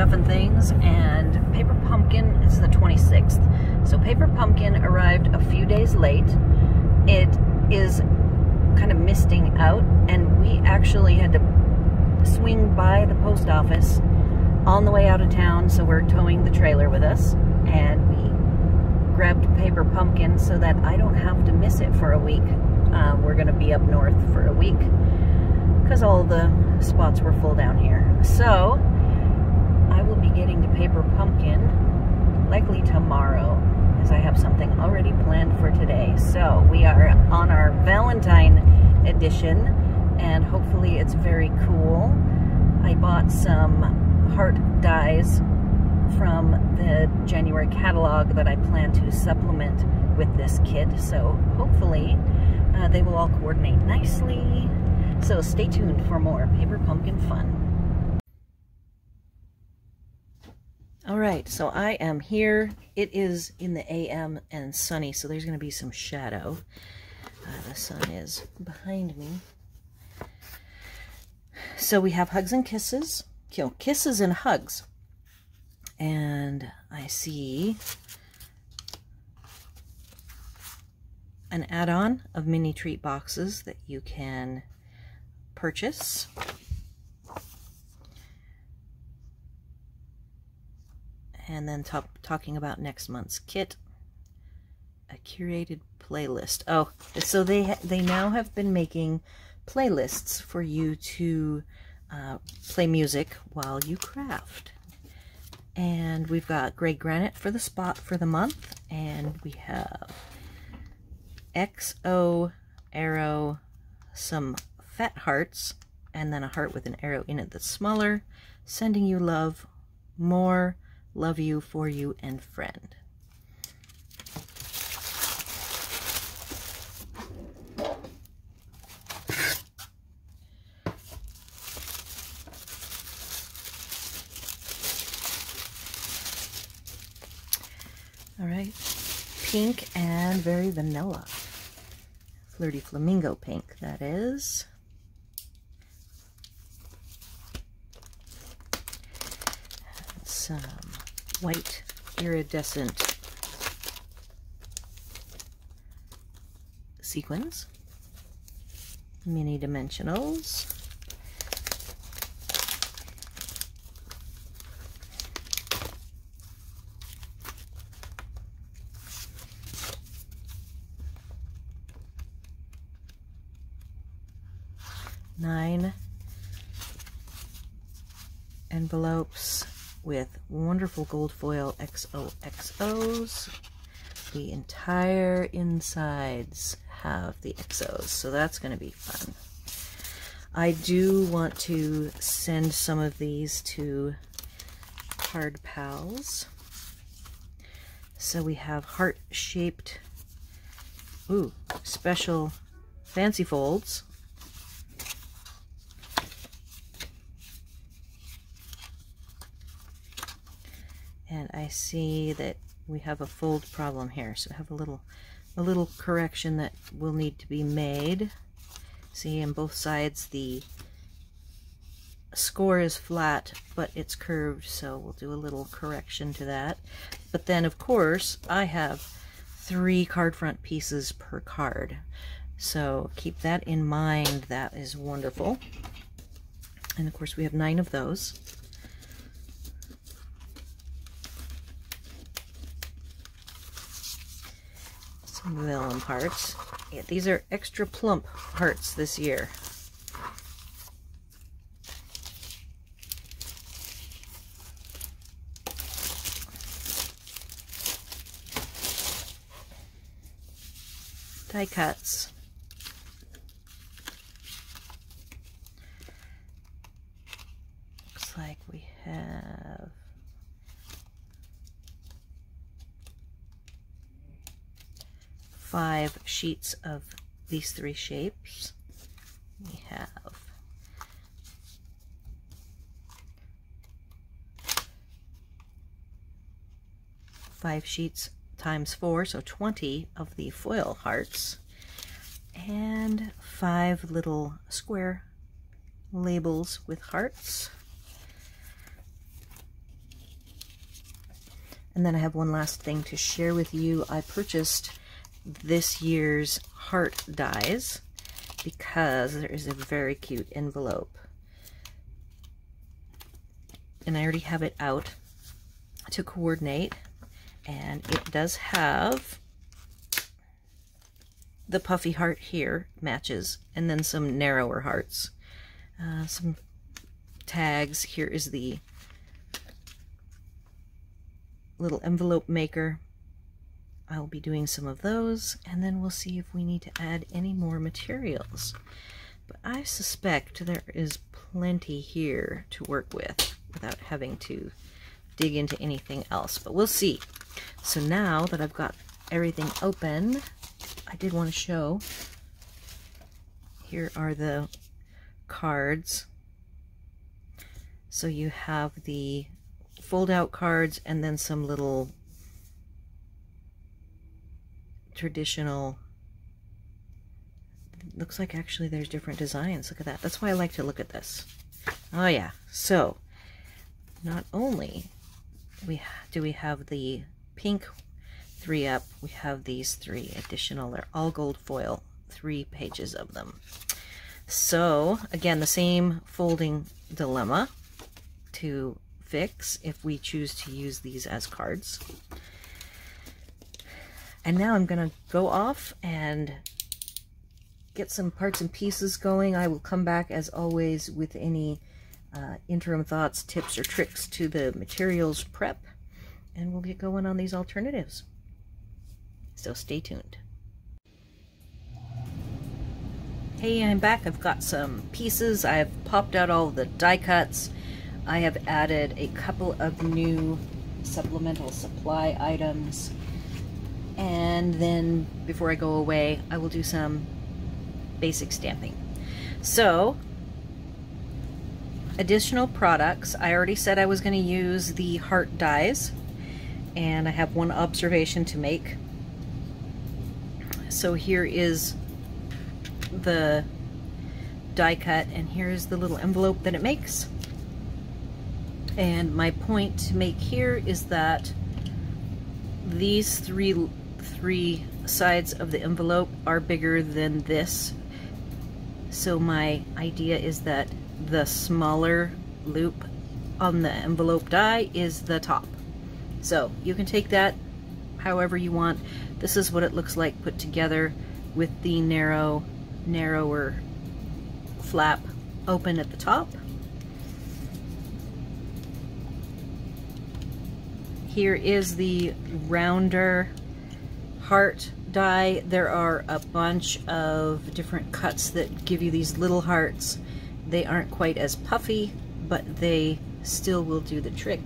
stuff and things, and Paper Pumpkin is the 26th. So Paper Pumpkin arrived a few days late. It is kind of misting out, and we actually had to swing by the post office on the way out of town, so we're towing the trailer with us, and we grabbed Paper Pumpkin so that I don't have to miss it for a week. Um, we're going to be up north for a week because all the spots were full down here. So, be getting to Paper Pumpkin likely tomorrow as I have something already planned for today. So, we are on our Valentine edition and hopefully it's very cool. I bought some heart dies from the January catalog that I plan to supplement with this kit. So hopefully uh, they will all coordinate nicely. So stay tuned for more Paper Pumpkin fun. All right, so I am here. It is in the AM and sunny, so there's going to be some shadow. Uh, the sun is behind me. So we have hugs and kisses. You know, kisses and hugs. And I see an add-on of mini treat boxes that you can purchase. And then talk, talking about next month's kit, a curated playlist. Oh, so they they now have been making playlists for you to uh, play music while you craft. And we've got gray granite for the spot for the month, and we have XO arrow, some fat hearts, and then a heart with an arrow in it that's smaller, sending you love, more, love you, for you, and friend. All right, pink and very vanilla. Flirty Flamingo pink, that is. Some white iridescent sequins. Mini dimensionals. nine envelopes with wonderful gold foil XOXOs. The entire insides have the XOs, so that's going to be fun. I do want to send some of these to Card Pals. So we have heart-shaped, ooh, special fancy folds and I see that we have a fold problem here. So I have a little a little correction that will need to be made. See on both sides the score is flat but it's curved. So we'll do a little correction to that. But then of course I have three card front pieces per card. So keep that in mind. That is wonderful. And of course we have nine of those some vellum hearts. Yeah, these are extra plump hearts this year. Die cuts. Looks like we have five sheets of these three shapes. We have five sheets times four, so 20 of the foil hearts, and five little square labels with hearts. And then I have one last thing to share with you. I purchased this year's heart dies because there is a very cute envelope. And I already have it out to coordinate. And it does have the puffy heart here matches, and then some narrower hearts. Uh, some tags. Here is the little envelope maker. I'll be doing some of those, and then we'll see if we need to add any more materials. But I suspect there is plenty here to work with without having to dig into anything else, but we'll see. So now that I've got everything open, I did want to show, here are the cards. So you have the fold out cards and then some little traditional looks like actually there's different designs. Look at that. That's why I like to look at this. Oh yeah. So not only we do we have the pink three up we have these three additional. They're all gold foil three pages of them. So again the same folding dilemma to fix if we choose to use these as cards and now I'm going to go off and get some parts and pieces going. I will come back as always with any uh, interim thoughts, tips, or tricks to the materials prep. And we'll get going on these alternatives. So stay tuned. Hey, I'm back. I've got some pieces. I've popped out all the die cuts. I have added a couple of new supplemental supply items and then before I go away I will do some basic stamping. So additional products, I already said I was going to use the heart dies and I have one observation to make. So here is the die cut and here's the little envelope that it makes. And my point to make here is that these three three sides of the envelope are bigger than this. So my idea is that the smaller loop on the envelope die is the top. So you can take that however you want. This is what it looks like put together with the narrow, narrower flap open at the top. Here is the rounder heart die, there are a bunch of different cuts that give you these little hearts. They aren't quite as puffy, but they still will do the trick.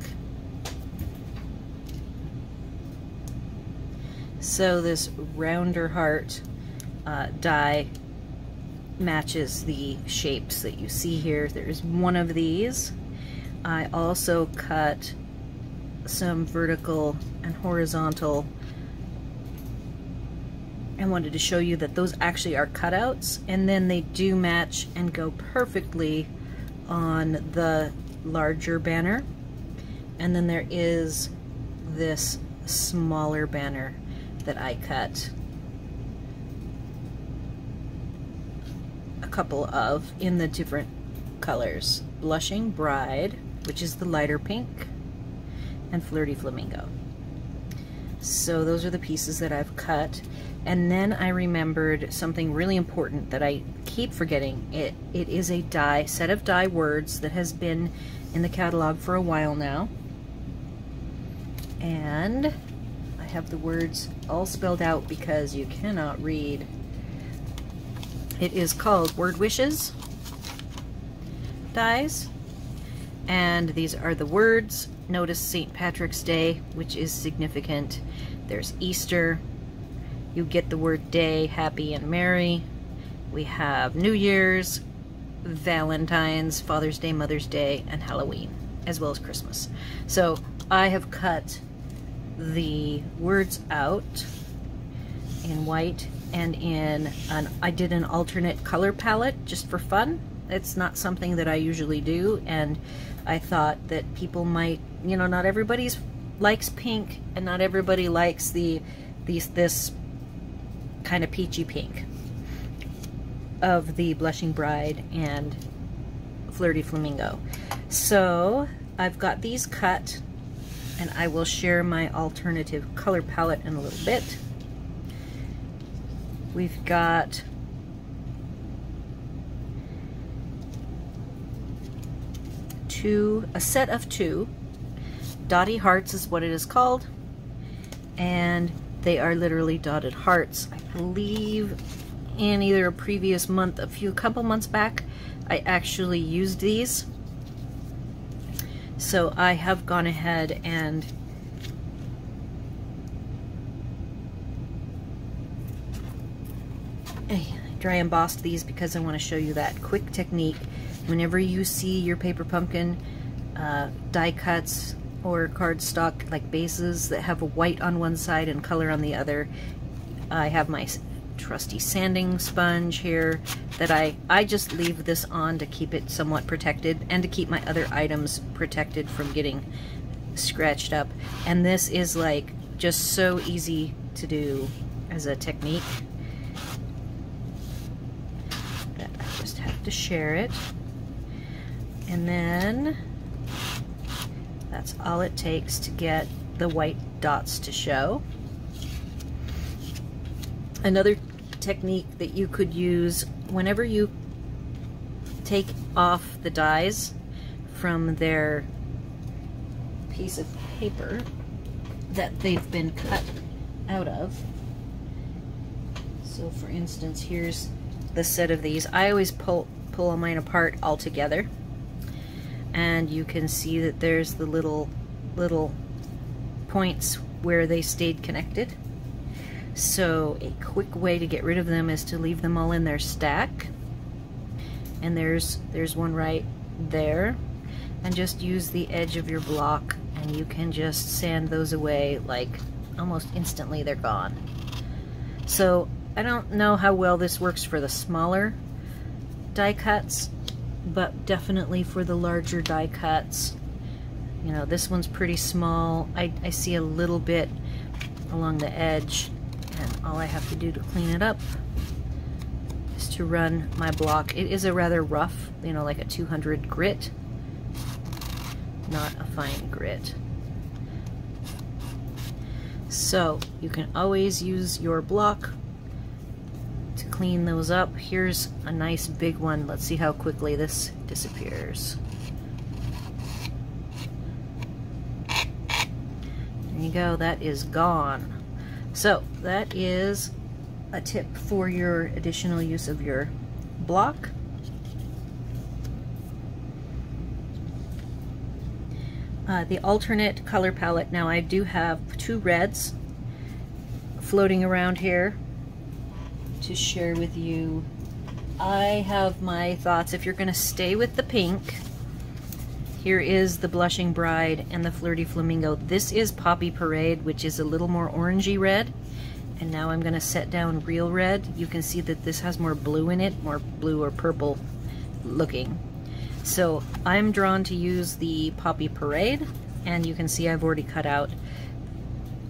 So this rounder heart uh, die matches the shapes that you see here. There's one of these. I also cut some vertical and horizontal I wanted to show you that those actually are cutouts and then they do match and go perfectly on the larger banner. And then there is this smaller banner that I cut a couple of in the different colors. Blushing Bride, which is the lighter pink, and Flirty Flamingo. So those are the pieces that I've cut. And then I remembered something really important that I keep forgetting. It It is a die, set of die words that has been in the catalog for a while now. And I have the words all spelled out because you cannot read. It is called Word Wishes dies. And these are the words. Notice St. Patrick's Day, which is significant. There's Easter, you get the word day, happy and merry. We have New Year's, Valentine's, Father's Day, Mother's Day, and Halloween, as well as Christmas. So I have cut the words out in white and in an, I did an alternate color palette just for fun. It's not something that I usually do and I thought that people might, you know, not everybody's likes pink and not everybody likes the these this kind of peachy pink of the Blushing Bride and Flirty Flamingo. So I've got these cut and I will share my alternative color palette in a little bit. We've got two, a set of two. Dotty Hearts is what it is called. And they are literally dotted hearts. I believe in either a previous month, a few couple months back, I actually used these. So I have gone ahead and dry embossed these because I want to show you that quick technique. Whenever you see your paper pumpkin uh, die cuts or cardstock like bases that have a white on one side and color on the other, I have my trusty sanding sponge here that I, I just leave this on to keep it somewhat protected and to keep my other items protected from getting scratched up. And this is like just so easy to do as a technique that I just have to share it. And then that's all it takes to get the white dots to show. Another technique that you could use whenever you take off the dies from their piece of paper that they've been cut out of. So for instance, here's the set of these. I always pull, pull mine apart all together. And you can see that there's the little, little points where they stayed connected. So a quick way to get rid of them is to leave them all in their stack. And there's, there's one right there. And just use the edge of your block and you can just sand those away like almost instantly they're gone. So I don't know how well this works for the smaller die cuts, but definitely for the larger die cuts. You know, this one's pretty small. I, I see a little bit along the edge and all I have to do to clean it up is to run my block. It is a rather rough, you know, like a 200 grit, not a fine grit. So you can always use your block clean those up. Here's a nice big one. Let's see how quickly this disappears. There you go, that is gone. So that is a tip for your additional use of your block. Uh, the alternate color palette, now I do have two reds floating around here to share with you. I have my thoughts. If you're going to stay with the pink, here is the Blushing Bride and the Flirty Flamingo. This is Poppy Parade, which is a little more orangey red. And now I'm going to set down real red. You can see that this has more blue in it, more blue or purple looking. So I'm drawn to use the Poppy Parade, and you can see I've already cut out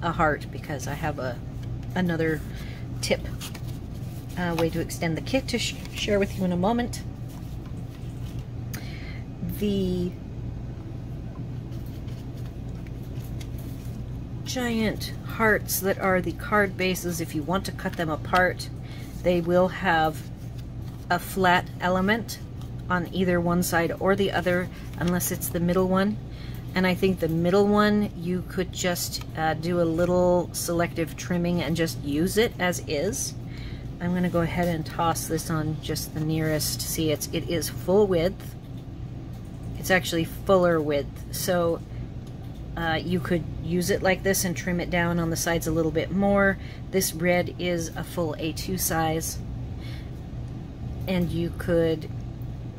a heart because I have a another tip uh, way to extend the kit to sh share with you in a moment. The giant hearts that are the card bases, if you want to cut them apart, they will have a flat element on either one side or the other, unless it's the middle one. And I think the middle one, you could just uh, do a little selective trimming and just use it as is. I'm going to go ahead and toss this on just the nearest. See, it's, it is full width. It's actually fuller width. So uh, you could use it like this and trim it down on the sides a little bit more. This red is a full A2 size. And you could,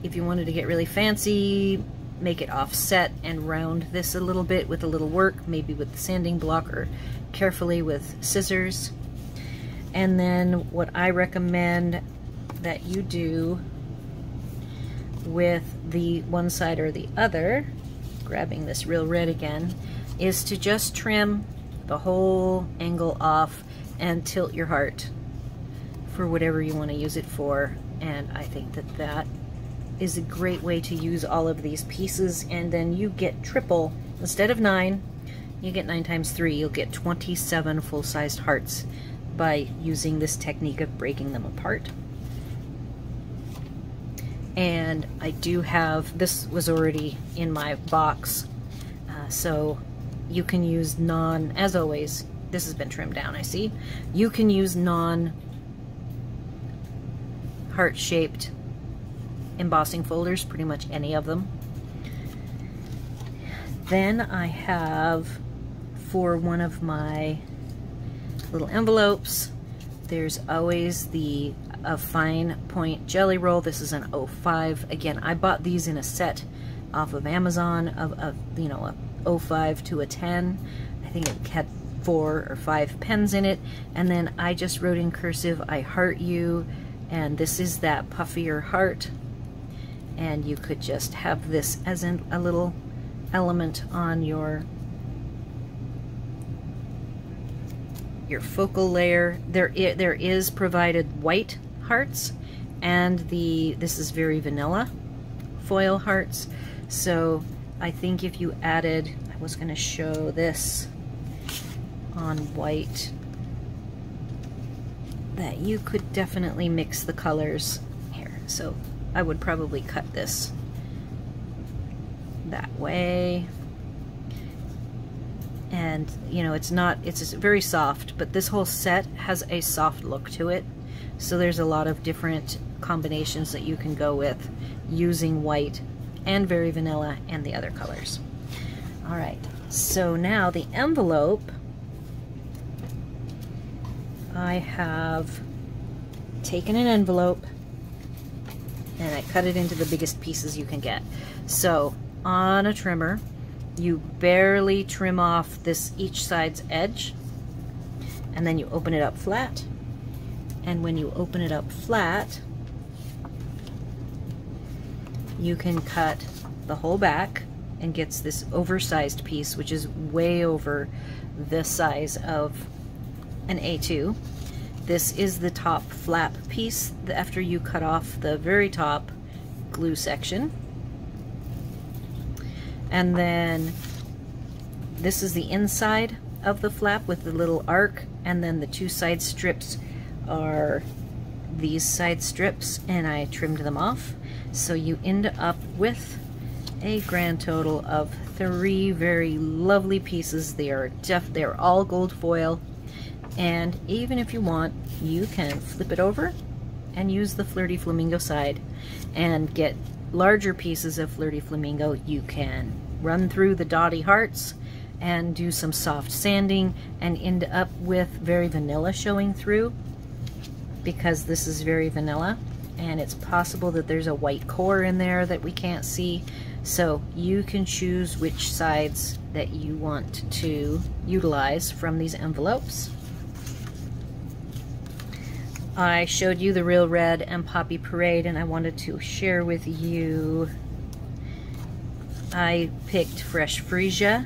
if you wanted to get really fancy, make it offset and round this a little bit with a little work, maybe with the sanding block or carefully with scissors. And then what I recommend that you do with the one side or the other grabbing this real red again, is to just trim the whole angle off and tilt your heart for whatever you want to use it for. And I think that that is a great way to use all of these pieces and then you get triple. Instead of nine, you get nine times three. You'll get 27 full-sized hearts by using this technique of breaking them apart. And I do have, this was already in my box, uh, so you can use non, as always, this has been trimmed down, I see. You can use non heart-shaped embossing folders, pretty much any of them. Then I have for one of my little envelopes, there's always the a fine point jelly roll. This is an 05. Again, I bought these in a set off of Amazon of, of you know, a 05 to a 10. I think it had four or five pens in it. And then I just wrote in cursive, I heart you. And this is that puffier heart and you could just have this as in a little element on your your focal layer. There, there is provided white hearts, and the this is very vanilla foil hearts. So I think if you added, I was going to show this on white, that you could definitely mix the colors here. So I would probably cut this that way. And, you know, it's not, it's very soft, but this whole set has a soft look to it. So there's a lot of different combinations that you can go with using white and very vanilla and the other colors. All right, so now the envelope, I have taken an envelope and I cut it into the biggest pieces you can get. So on a trimmer, you barely trim off this each side's edge and then you open it up flat. And when you open it up flat, you can cut the whole back and gets this oversized piece, which is way over the size of an A2. This is the top flap piece after you cut off the very top glue section. And then this is the inside of the flap with the little arc and then the two side strips are these side strips and I trimmed them off. So you end up with a grand total of three very lovely pieces. They are def they're all gold foil and even if you want, you can flip it over and use the Flirty Flamingo side and get larger pieces of Flirty Flamingo. You can run through the dotty hearts and do some soft sanding and end up with very vanilla showing through because this is very vanilla and it's possible that there's a white core in there that we can't see so you can choose which sides that you want to utilize from these envelopes. I showed you the Real Red and Poppy Parade and I wanted to share with you I picked Fresh Freesia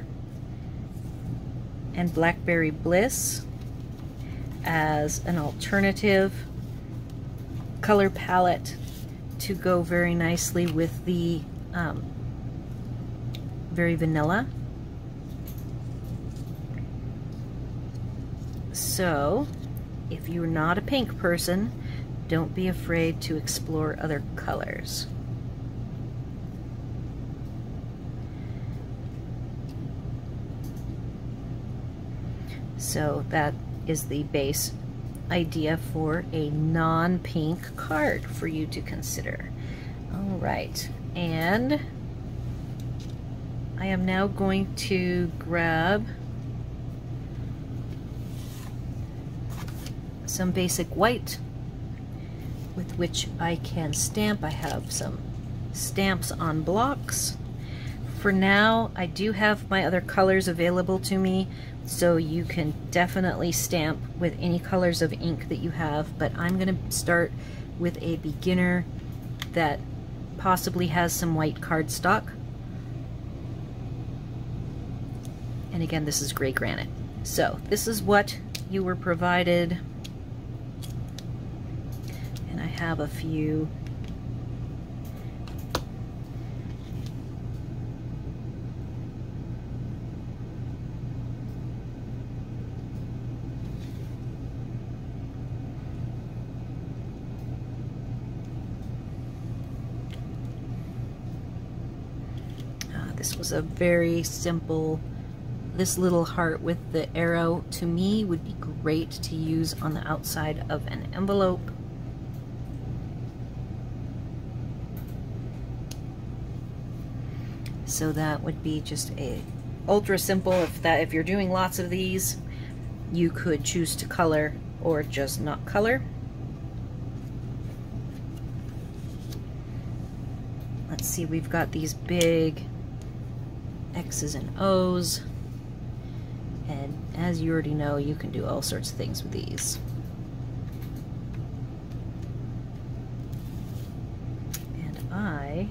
and Blackberry Bliss as an alternative color palette to go very nicely with the um, very vanilla. So if you're not a pink person, don't be afraid to explore other colors. So that is the base idea for a non-pink card for you to consider. All right, and I am now going to grab some basic white with which I can stamp. I have some stamps on blocks. For now, I do have my other colors available to me, so you can definitely stamp with any colors of ink that you have, but I'm going to start with a beginner that possibly has some white cardstock. And again, this is gray granite. So this is what you were provided. And I have a few a very simple this little heart with the arrow to me would be great to use on the outside of an envelope. So that would be just a ultra simple. If that if you're doing lots of these, you could choose to color or just not color. Let's see, we've got these big X's and O's. And as you already know, you can do all sorts of things with these. And I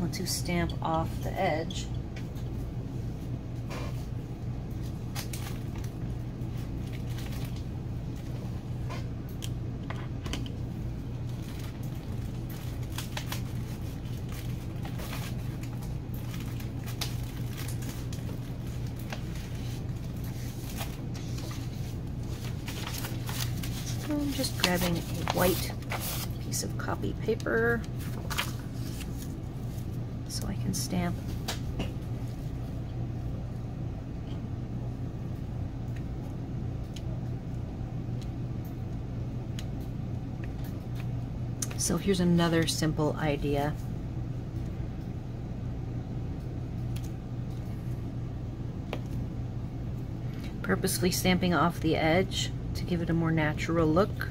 want to stamp off the edge I'm just grabbing a white piece of copy paper so I can stamp So here's another simple idea. Purposely stamping off the edge to give it a more natural look.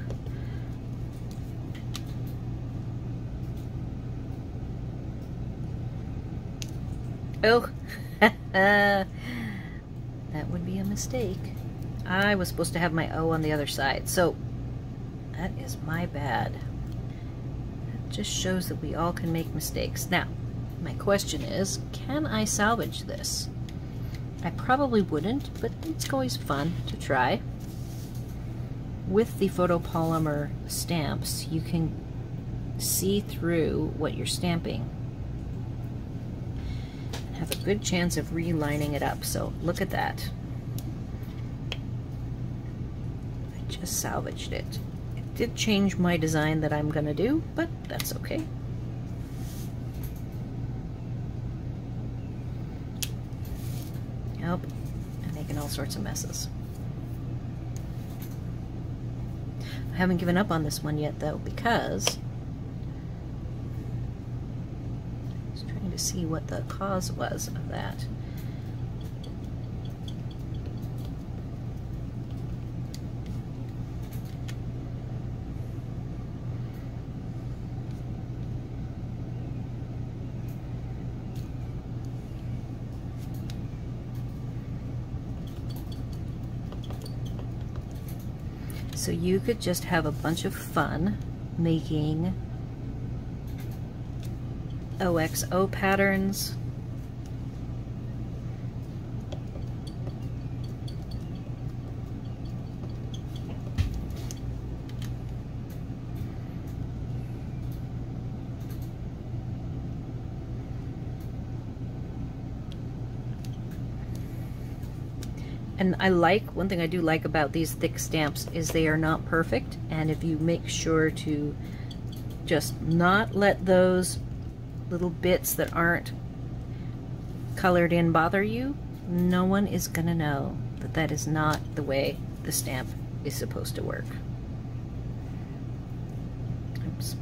Oh, that would be a mistake. I was supposed to have my O on the other side, so that is my bad. It just shows that we all can make mistakes. Now, my question is, can I salvage this? I probably wouldn't, but it's always fun to try with the photopolymer stamps, you can see through what you're stamping and have a good chance of relining it up. So look at that. I just salvaged it. It did change my design that I'm to do, but that's okay. Nope, I'm making all sorts of messes. Haven't given up on this one yet though because I was trying to see what the cause was of that. So you could just have a bunch of fun making OXO patterns. And I like, one thing I do like about these thick stamps is they are not perfect. And if you make sure to just not let those little bits that aren't colored in bother you, no one is to know that that is not the way the stamp is supposed to work. Oops.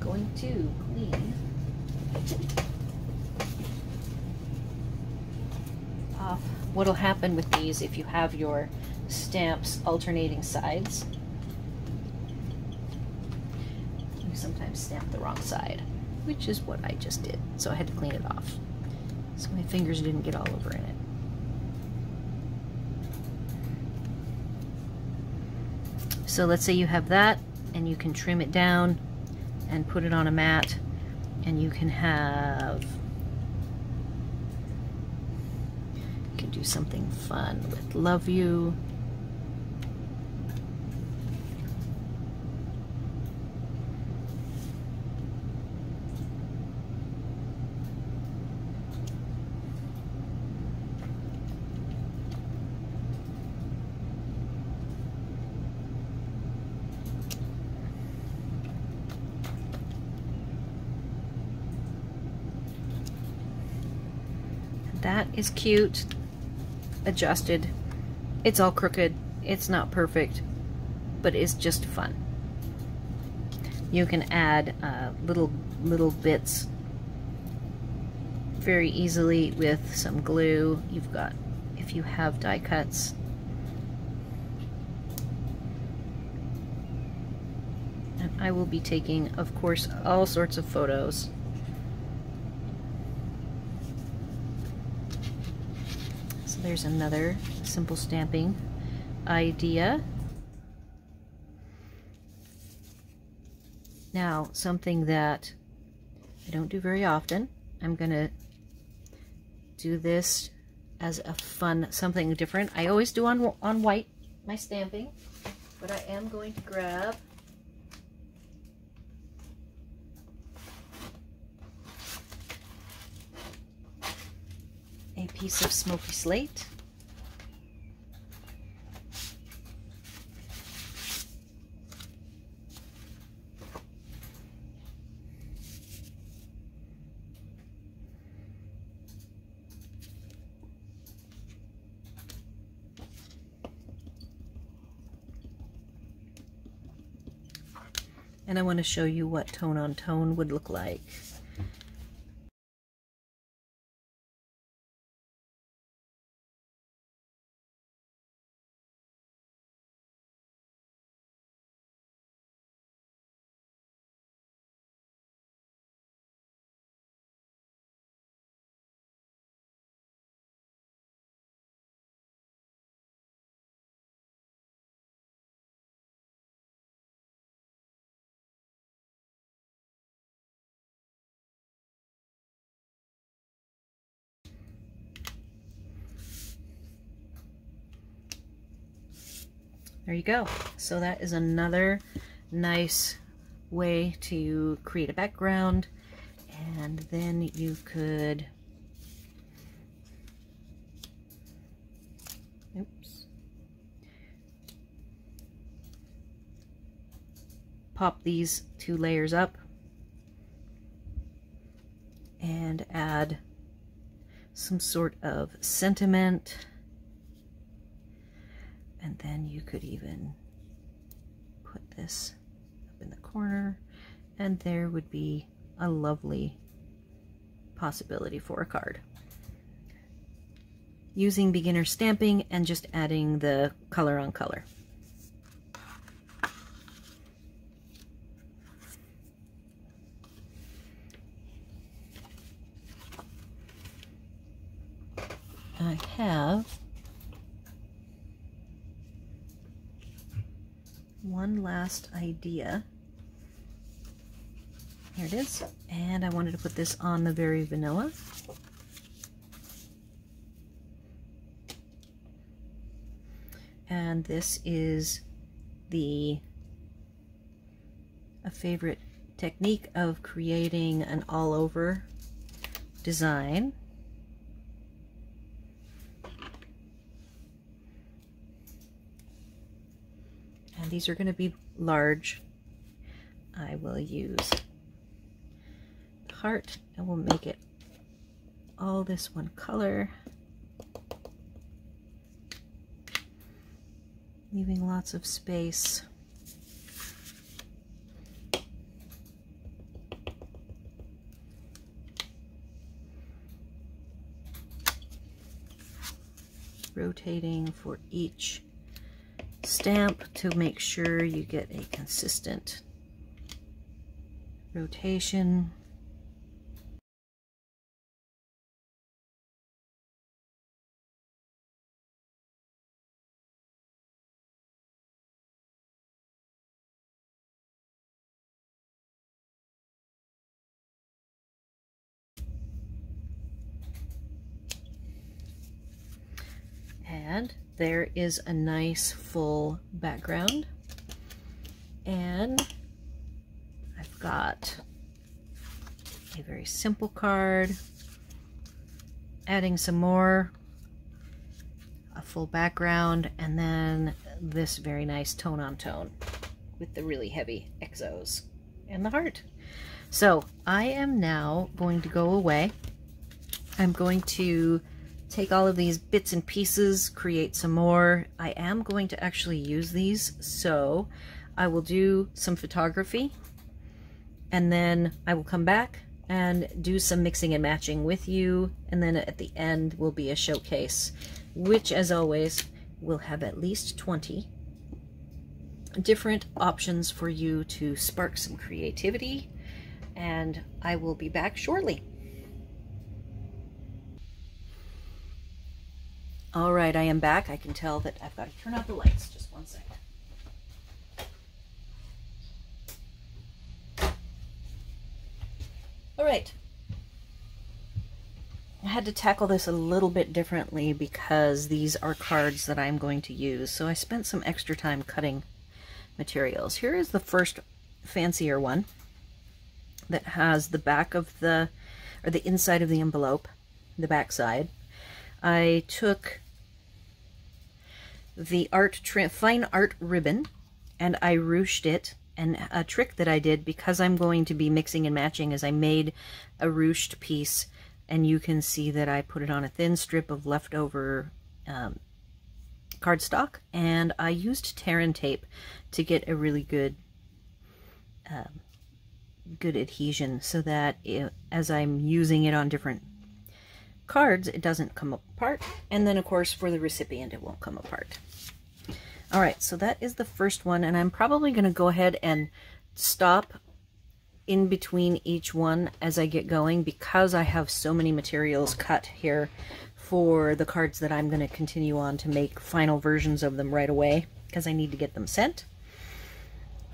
going to clean off what'll happen with these if you have your stamps alternating sides. You sometimes stamp the wrong side, which is what I just did. So I had to clean it off. So my fingers didn't get all over in it. So let's say you have that and you can trim it down and put it on a mat and you can have you can do something fun with love you That is cute. Adjusted. It's all crooked. It's not perfect, but it's just fun. You can add uh, little little bits very easily with some glue. You've got, if you have die cuts, and I will be taking, of course, all sorts of photos there's another simple stamping idea. Now, something that I don't do very often, I'm going to do this as a fun, something different. I always do on, on white, my stamping, but I am going to grab piece of smoky slate. And I want to show you what tone on tone would look like. There you go. So that is another nice way to create a background. And then you could, oops, pop these two layers up and add some sort of sentiment and then you could even put this up in the corner and there would be a lovely possibility for a card. Using beginner stamping and just adding the color on color. I have one last idea. Here it is. And I wanted to put this on the very vanilla. And this is the a favorite technique of creating an all-over design. These are going to be large. I will use heart and we'll make it all this one color. Leaving lots of space. Rotating for each stamp to make sure you get a consistent rotation. There is a nice full background. And I've got a very simple card, adding some more, a full background, and then this very nice tone on tone with the really heavy XOs and the heart. So I am now going to go away. I'm going to take all of these bits and pieces, create some more. I am going to actually use these, so I will do some photography and then I will come back and do some mixing and matching with you and then at the end will be a showcase which as always will have at least 20 different options for you to spark some creativity and I will be back shortly. All right, I am back. I can tell that I've got to turn out the lights. Just one second. All right. I had to tackle this a little bit differently because these are cards that I'm going to use. So I spent some extra time cutting materials. Here is the first fancier one that has the back of the, or the inside of the envelope, the back side. I took the art fine art ribbon and I ruched it and a trick that I did because I'm going to be mixing and matching is I made a ruched piece and you can see that I put it on a thin strip of leftover um, cardstock and I used tear and tape to get a really good um, good adhesion so that it, as I'm using it on different cards, it doesn't come apart. And then, of course, for the recipient, it won't come apart. All right, so that is the first one, and I'm probably going to go ahead and stop in between each one as I get going because I have so many materials cut here for the cards that I'm going to continue on to make final versions of them right away because I need to get them sent.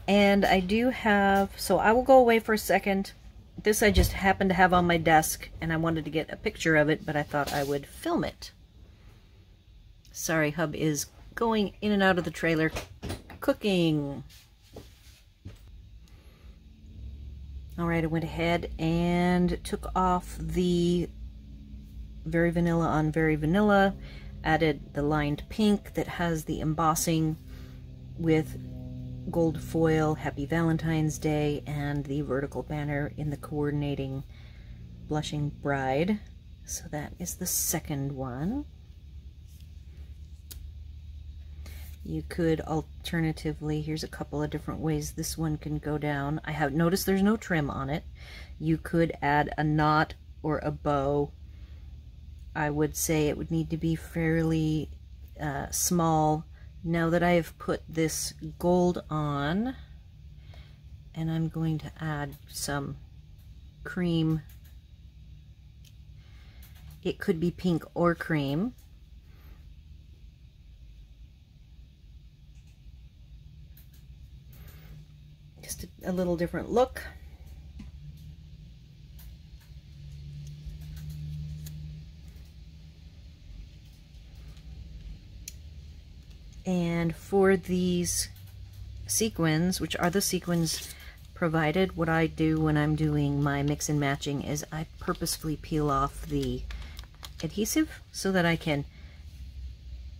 And I do have, so I will go away for a second. This I just happened to have on my desk and I wanted to get a picture of it, but I thought I would film it. Sorry, Hub is going in and out of the trailer cooking. All right, I went ahead and took off the Very Vanilla on Very Vanilla, added the lined pink that has the embossing with gold foil, Happy Valentine's Day, and the vertical banner in the coordinating Blushing Bride. So that is the second one. You could alternatively, here's a couple of different ways this one can go down. I have noticed there's no trim on it. You could add a knot or a bow. I would say it would need to be fairly uh, small now that I have put this gold on, and I'm going to add some cream. It could be pink or cream. Just a, little different look. And for these sequins, which are the sequins provided, what I do when I'm doing my mix and matching is I purposefully peel off the adhesive so that I can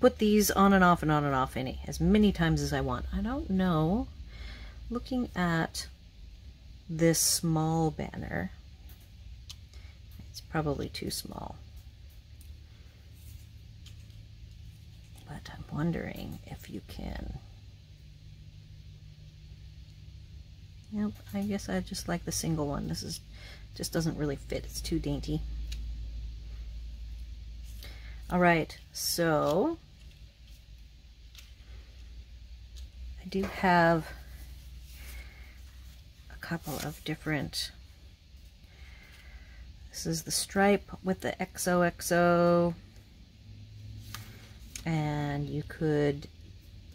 put these on and off and on and off any as many times as I want. I don't know, looking at this small banner, it's probably too small. but I'm wondering if you can. Yep, I guess I just like the single one. This is just doesn't really fit. It's too dainty. All right, so I do have couple of different this is the stripe with the XOXO and you could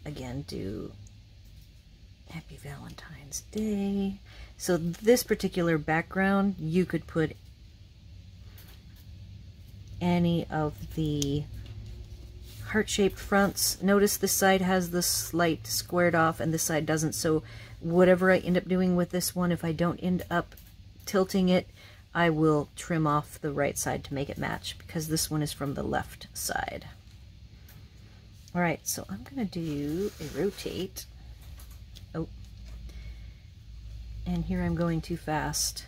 again do happy valentine's day so this particular background you could put any of the heart-shaped fronts. Notice this side has the slight squared off and this side doesn't. So whatever I end up doing with this one, if I don't end up tilting it, I will trim off the right side to make it match because this one is from the left side. All right, so I'm gonna do a rotate. Oh, and here I'm going too fast.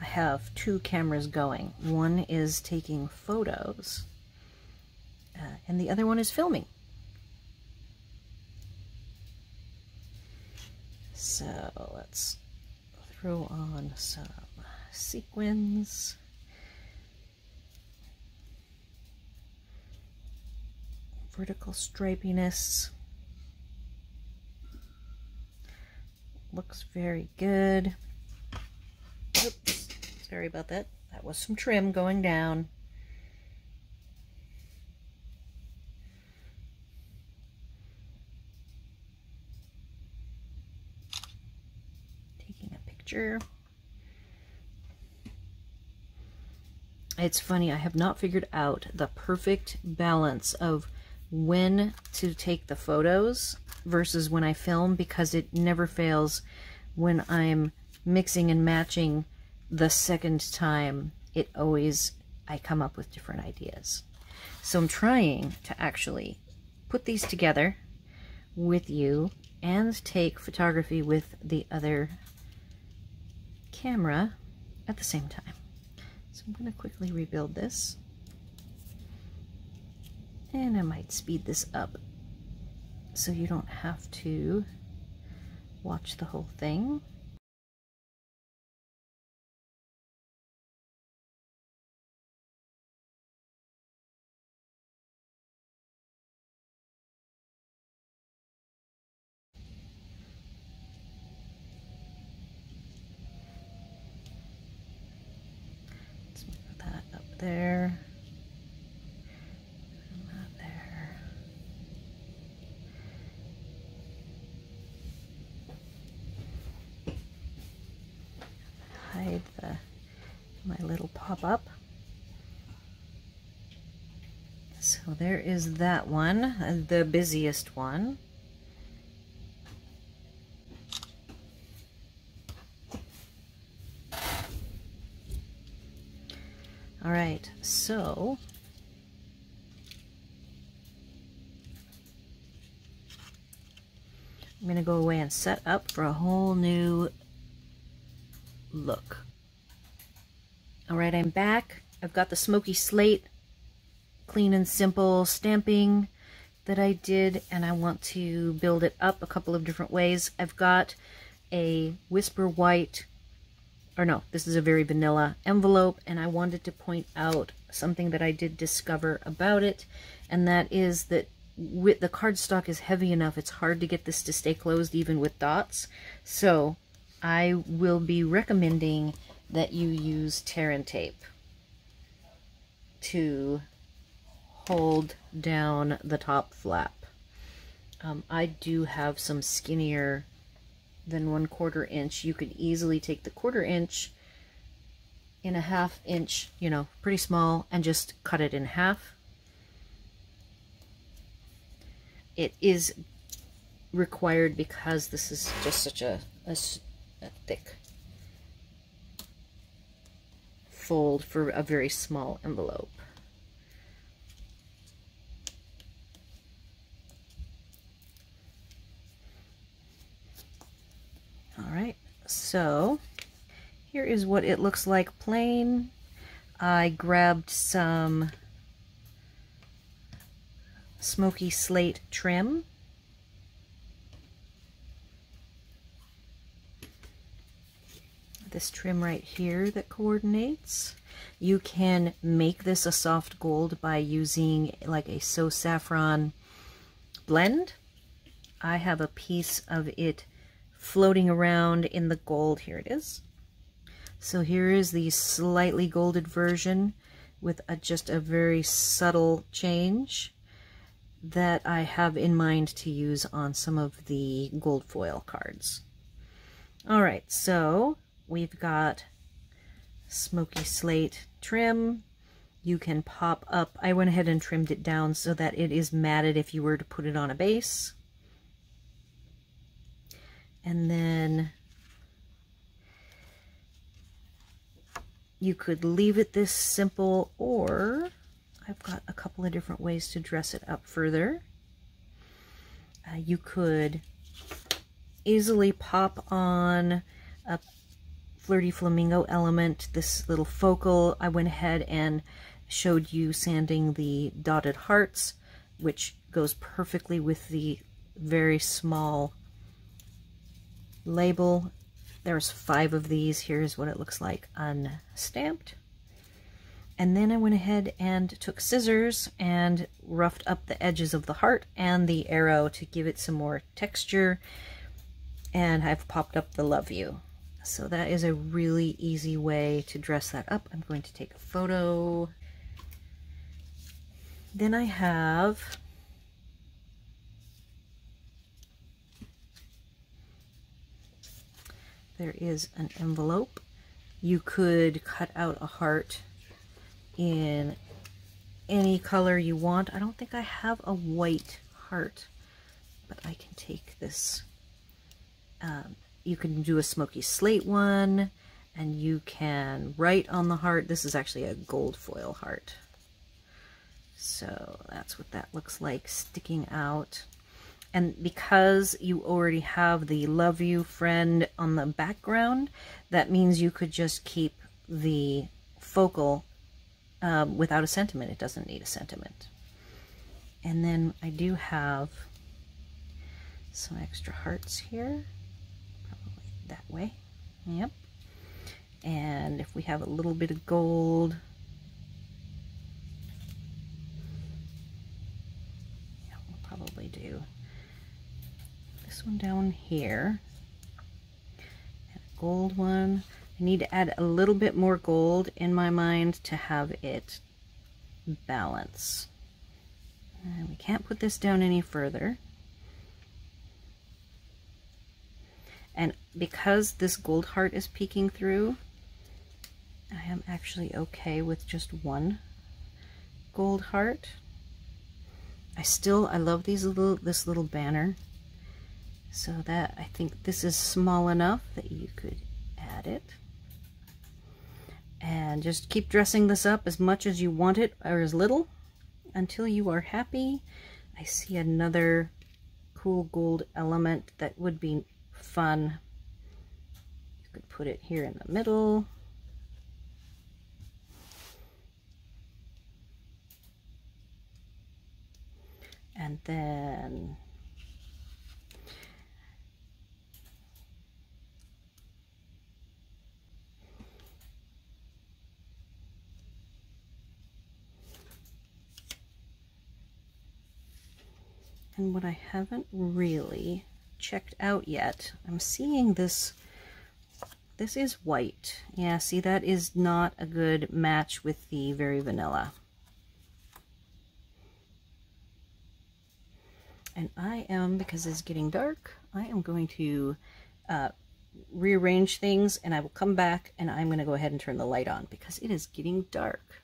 I have two cameras going. One is taking photos, uh, and the other one is filming. So let's throw on some sequins. Vertical stripiness. Looks very good. Oops, sorry about that. That was some trim going down. It's funny, I have not figured out the perfect balance of when to take the photos versus when I film because it never fails when I'm mixing and matching the second time. It always, I come up with different ideas. So I'm trying to actually put these together with you and take photography with the other camera at the same time. So I'm going to quickly rebuild this. And I might speed this up so you don't have to watch the whole thing. There. there. Hide the my little pop-up. So there is that one, uh, the busiest one. All right, so I'm going to go away and set up for a whole new look. All right, I'm back. I've got the smoky slate, clean and simple stamping that I did, and I want to build it up a couple of different ways. I've got a Whisper White or no, this is a very vanilla envelope, and I wanted to point out something that I did discover about it, and that is that with the cardstock is heavy enough, it's hard to get this to stay closed even with dots. So I will be recommending that you use tear and tape to hold down the top flap. Um, I do have some skinnier than one quarter inch. You could easily take the quarter inch in a half inch, you know, pretty small, and just cut it in half. It is required because this is just such a, a, a thick fold for a very small envelope. All right, so here is what it looks like plain. I grabbed some smoky slate trim. This trim right here that coordinates. You can make this a soft gold by using like a So Saffron blend. I have a piece of it floating around in the gold. Here it is. So here is the slightly golded version with a, just a very subtle change that I have in mind to use on some of the gold foil cards. All right, so we've got smoky slate trim. you can pop up. I went ahead and trimmed it down so that it is matted if you were to put it on a base. And then you could leave it this simple or I've got a couple of different ways to dress it up further. Uh, you could easily pop on a Flirty Flamingo element, this little focal. I went ahead and showed you sanding the dotted hearts, which goes perfectly with the very small label. There's five of these. Here's what it looks like unstamped. And then I went ahead and took scissors and roughed up the edges of the heart and the arrow to give it some more texture. And I've popped up the love you. So that is a really easy way to dress that up. I'm going to take a photo. Then I have there is an envelope. You could cut out a heart in any color you want. I don't think I have a white heart, but I can take this. Um, you can do a smoky slate one, and you can write on the heart. This is actually a gold foil heart. So that's what that looks like sticking out. And because you already have the love you friend on the background, that means you could just keep the focal um, without a sentiment. It doesn't need a sentiment. And then I do have some extra hearts here, probably that way. Yep. And if we have a little bit of gold, yeah, we'll probably do one down here, gold one. I need to add a little bit more gold in my mind to have it balance. And we can't put this down any further. And because this gold heart is peeking through, I am actually okay with just one gold heart. I still, I love these little, this little banner. So that, I think this is small enough that you could add it and just keep dressing this up as much as you want it or as little until you are happy. I see another cool gold element that would be fun. You could put it here in the middle. And then And what I haven't really checked out yet, I'm seeing this, this is white. Yeah, see that is not a good match with the Very Vanilla. And I am, because it's getting dark, I am going to uh, rearrange things and I will come back and I'm going to go ahead and turn the light on because it is getting dark.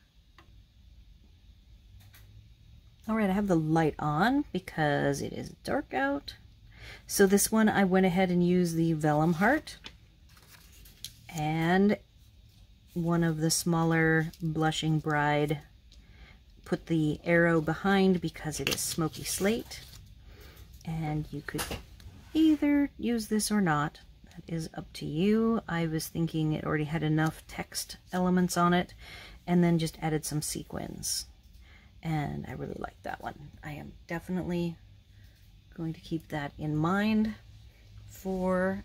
All right, I have the light on because it is dark out. So this one, I went ahead and used the vellum heart and one of the smaller blushing bride. Put the arrow behind because it is smoky slate. And you could either use this or not. That is up to you. I was thinking it already had enough text elements on it and then just added some sequins and I really like that one. I am definitely going to keep that in mind for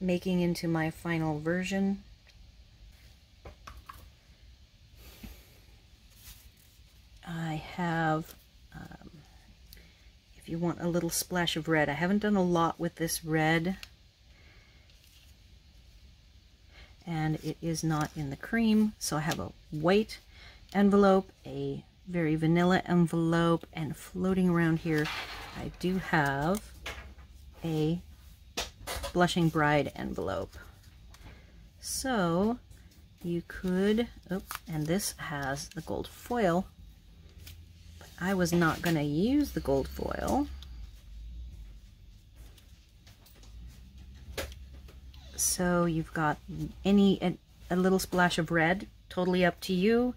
making into my final version. I have, um, if you want a little splash of red, I haven't done a lot with this red, and it is not in the cream, so I have a white envelope, a very vanilla envelope and floating around here I do have a blushing bride envelope so you could, and this has the gold foil, but I was not going to use the gold foil. So you've got any, a, a little splash of red, totally up to you.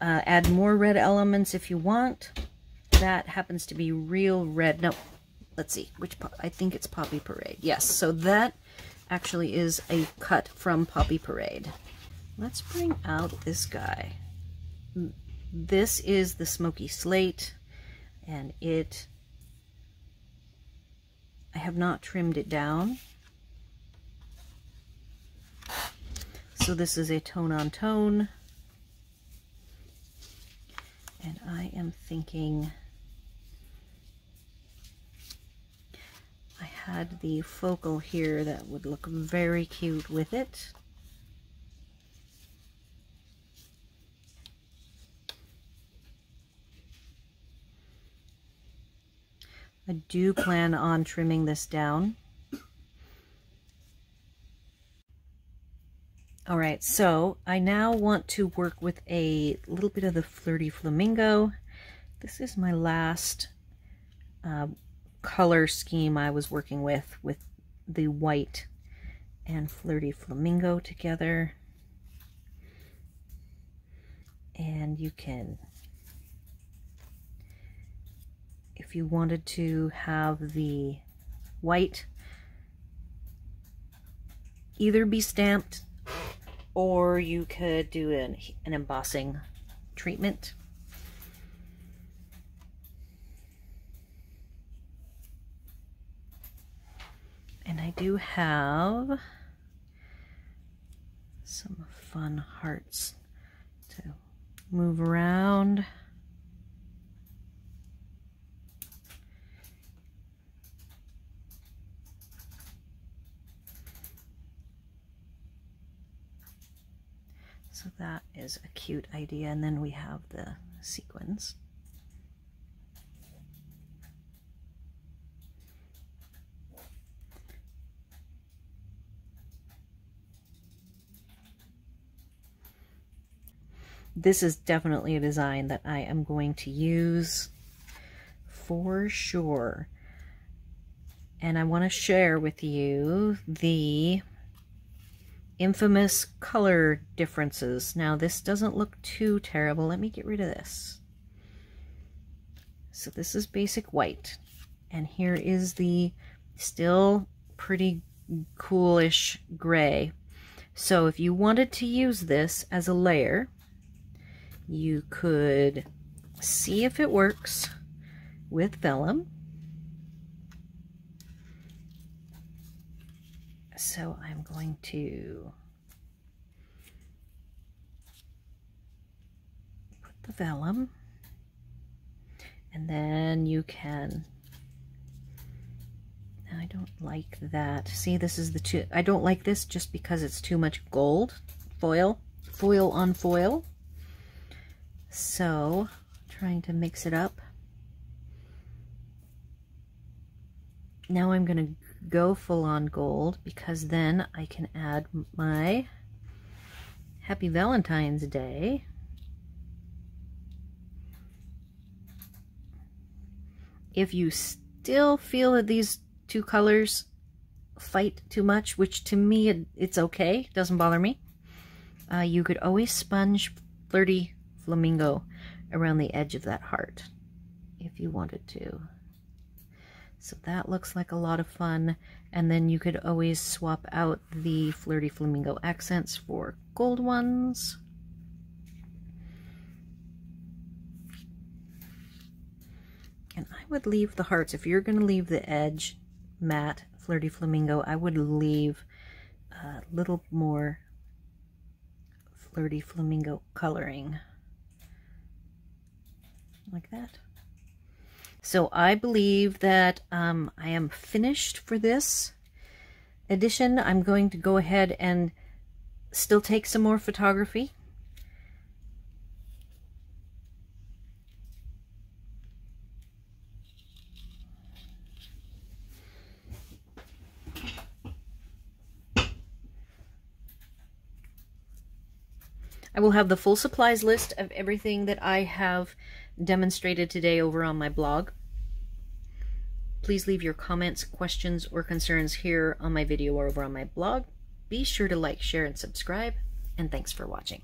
Uh, add more red elements if you want. That happens to be real red. No, let's see, which, I think it's Poppy Parade. Yes, so that actually is a cut from Poppy Parade. Let's bring out this guy. This is the Smoky Slate, and it, I have not trimmed it down. So this is a tone on tone. And I am thinking I had the focal here that would look very cute with it. I do plan on trimming this down. All right, so I now want to work with a little bit of the Flirty Flamingo. This is my last uh, color scheme I was working with, with the white and Flirty Flamingo together. And you can if you wanted to have the white either be stamped or you could do an, an embossing treatment. And I do have some fun hearts to move around. So that is a cute idea. And then we have the sequins. This is definitely a design that I am going to use for sure. And I want to share with you the infamous color differences. Now this doesn't look too terrible. Let me get rid of this. So this is basic white. And here is the still pretty coolish gray. So if you wanted to use this as a layer, you could see if it works with vellum. So I'm going to put the vellum and then you can I don't like that. See, this is the two, I don't like this just because it's too much gold foil, foil on foil. So, trying to mix it up. Now I'm going to go full on gold because then I can add my Happy Valentine's Day. If you still feel that these two colors fight too much, which to me it, it's okay, doesn't bother me, uh, you could always sponge Flirty Flamingo around the edge of that heart if you wanted to. So that looks like a lot of fun. And then you could always swap out the Flirty Flamingo accents for gold ones. And I would leave the hearts. If you're going to leave the edge matte Flirty Flamingo, I would leave a little more Flirty Flamingo coloring. Like that. So I believe that um, I am finished for this edition. I'm going to go ahead and still take some more photography. I will have the full supplies list of everything that I have demonstrated today over on my blog. Please leave your comments, questions, or concerns here on my video or over on my blog. Be sure to like, share, and subscribe, and thanks for watching.